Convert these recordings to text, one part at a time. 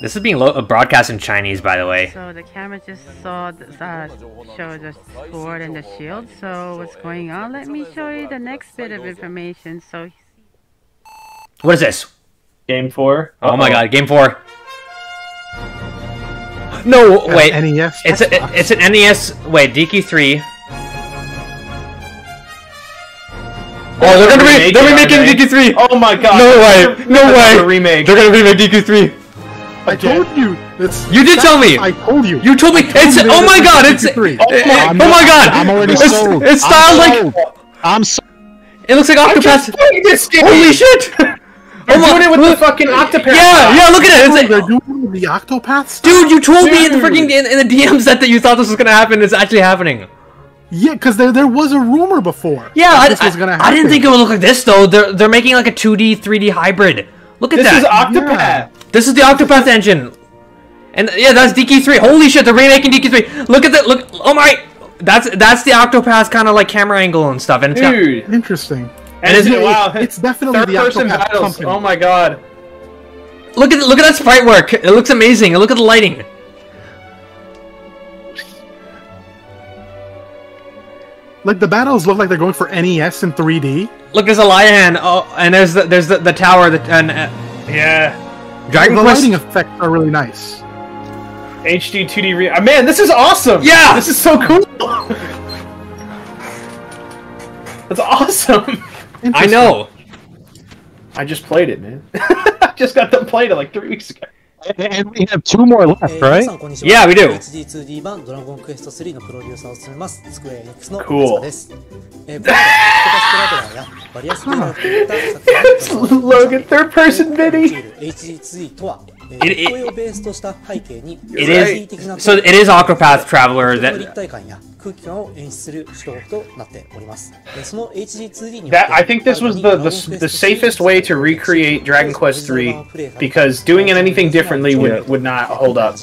This is being lo- uh, broadcast in Chinese, by the way. So the camera just saw the, uh, show the sword and the shield. So what's going on? Let me show you the next bit of information. So What is this? Game four. Oh my god, game four. No, wait. NES. It's a, it's an NES. Wait, DQ3. Oh, they're gonna be Remake they're it, remaking aren't they? DQ3. Oh my god. No way, no That's way. a remake. They're gonna remake DQ3. I told you. It's, You did tell me. I told you. You told me it's. Oh you Oh my god, it's. DQ3. Oh, oh my god, I'm already it's, sold. It's I'm styled like. sold. I'm so It looks like Octopath. this game. Holy shit! They're Oh doing it with look- the fucking Octopath. Yeah, yeah. Look at it. It's like, they're doing the Octopath stuff? dude, you told me in the freaking in, in the DM set that you thought this was gonna happen. It's actually happening. Yeah, because there, there was a rumor before. Yeah, that I, this was gonna I, happen. I didn't think it would look like this though. They're they're making like a 2D, 3D hybrid. Look at that. This that. is Octopath. Yeah. This is the Octopath engine. And yeah, that's DQ3. Holy shit, they're remaking DQ3. Look at that. Look. Oh my. That's that's the Octopath kind of like camera angle and stuff. And it's got, Dude. Interesting. And is it's, it- wow. It's definitely Third the person Octopath battles. company. Oh my god. look at look at that sprite work. It looks amazing. Look at the lighting. Like the battles look like they're going for NES in 3D. Look, there's a lion. Oh, and there's the, there's the, the tower. That and uh, Yeah. Dragon the Quest. lighting effects are really nice. HD 2D re- uh, Man, this is awesome. Yeah! This is so cool. That's awesome. I know. I just played it, man. I just got done playing it like three weeks ago. and we have two more left, えー皆 right? さんこんにちは Yeah, we do. HD2D 版ドラゴンクエスト3のプロデューサーを務めますスクエアエニックスの Cool 松田です、えー、これはフォトストラベラーやバリアスピーラーを含めた作品 Logan, third person Vinny. HD2D とは、 it, it, it is so it is Octopath Traveler that That, I think this was the, the, the safest way to recreate Dragon Quest 3 because doing it anything differently would, would not hold up.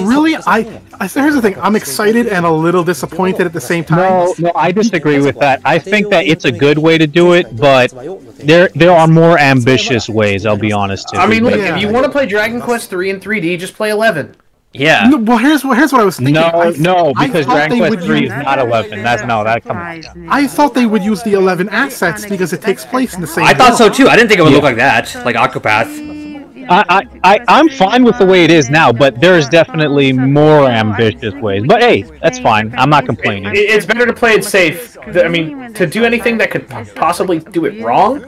Really? I, I here's the thing. I'm excited and a little disappointed at the same time. No, no, I disagree with that. I think that it's a good way to do it, but there there are more ambitious ways. I'll be honest. To. I mean, look, Yeah. if you want to play Dragon Quest 3 in 3D, just play 11. Yeah. No, well, here's what here's what I was thinking. no, I, no, because Dragon Quest would 3 is not 11. That's no, that come on. I thought they would use the 11 assets because it takes place in the same. I thought so too. I didn't think it would look like that, like Octopath. I, I, I, I'm fine with the way it is now, but there's definitely more ambitious ways. But hey, that's fine. I'm not complaining. It- It's better to play it safe. I mean, to do anything that could possibly do it wrong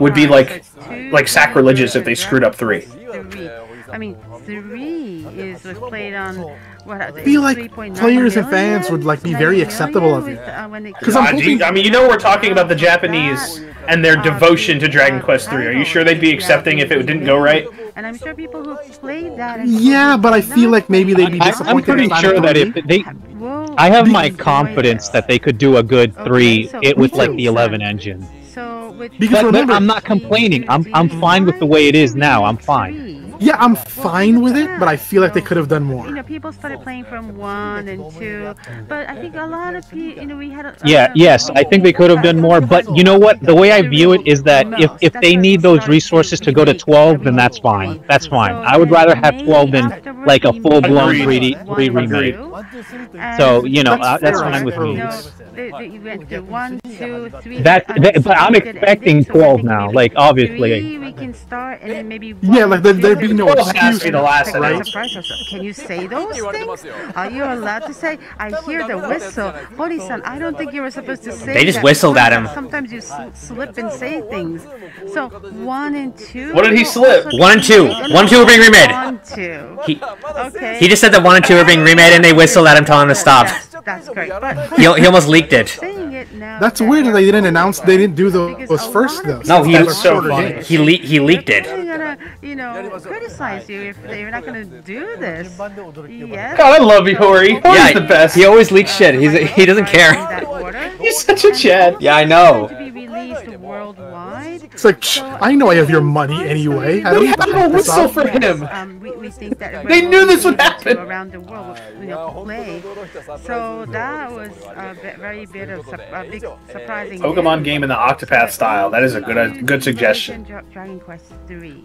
would be like like sacrilegious if they screwed up 3. Three. I mean, three is was played on what? I feel like players and fans would, like, be very acceptable of it. uh, Because I'm Uh, hoping- I mean, you know we're talking about the Japanese and their devotion to Dragon Quest 3. Are you sure they'd be accepting if it didn't go right? And I'm sure people who played that. and Yeah, but I feel like maybe they'd be disappointed. I'm pretty not sure that if they, Whoa. I have my confidence that they could do a good three so- it with like the 11 engine. So with Because But, but remember- I'm not complaining. I'm I'm fine with the way it is now. I'm fine. Yeah, I'm fine with it, but I feel like they could have done more. You more. know, people started playing from one and two, but I think a lot of people, you know, we had. A, Yeah, yes, I think they could have done more, but you know what? The way I view it is that if if they need those resources to go to 12, then that's fine. That's fine. I would rather have 12 than like a full-blown 3D 3 remake. So, you know, uh, that's fine with me. You went to one, two, three. That, that but I'm expecting 12 now. Like obviously. Three, we can start, and then maybe. Yeah, like there- two, there'd be no Well, excuse, to be the last Like, right? that's a price or so. Can you say those things? Are you allowed to say? I hear the whistle. Hori-san, I don't think you were supposed to say They just that. whistled at him. Sometimes you sl- slip and say things. So one and two. What did he slip? One and two. One and two are being remade. One, two. He Okay. he just said that one and two are being remade, and they whistled at him, telling him to stop. That's, that's great. But He, he almost leaked it. Saying it now. That's weird that they didn't announce they didn't do Because those first though. No, he- That That's was so shorter funny. He le- he leaked it. They're gonna, you know, criticize you if they're not gonna do this. Yes. God, I love you, Hori. Hori's Yeah, the best. he always leaks shit. He's he doesn't care. He's such a Chad. Yeah, I know. To be released released worldwide. It's like, "Psh, I know I have your money anyway. I don't have a whistle up." for him. Um, we, we think that They knew this would happen. around the world, you know, play. So that was a bit, very bit of su- a big surprising. Pokemon game in the Octopath style. That is a good a good suggestion. Dragon Quest Three.